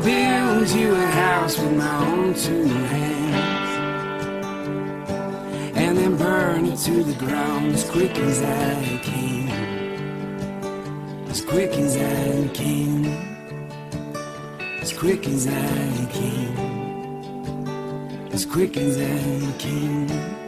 build you a house with my own two hands. And then burn it to the ground as quick as I can. As quick as I can. As quick as I can. As quick as I can.